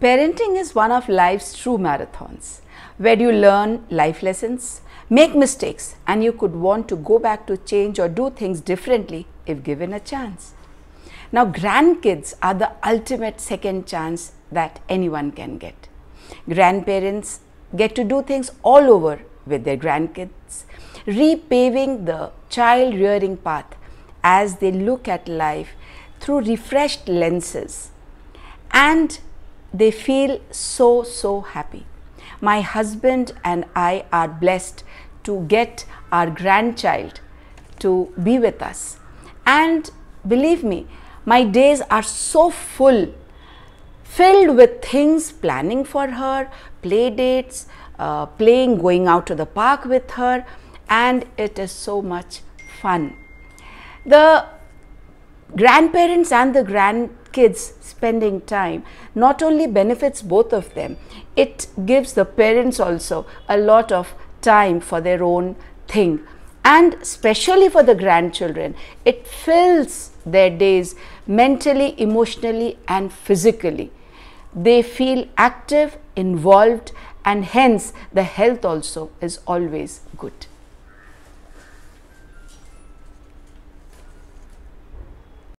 Parenting is one of life's true marathons where you learn life lessons, make mistakes, and you could want to go back to change or do things differently if given a chance. Now, grandkids are the ultimate second chance that anyone can get. Grandparents get to do things all over with their grandkids, repaving the child rearing path as they look at life through refreshed lenses and they feel so, so happy. My husband and I are blessed to get our grandchild to be with us. And believe me, my days are so full, filled with things planning for her, play dates, uh, playing, going out to the park with her, and it is so much fun. The grandparents and the grandkids spending time not only benefits both of them, it gives the parents also a lot of time for their own thing. And especially for the grandchildren, it fills their days mentally, emotionally, and physically. They feel active, involved, and hence the health also is always good.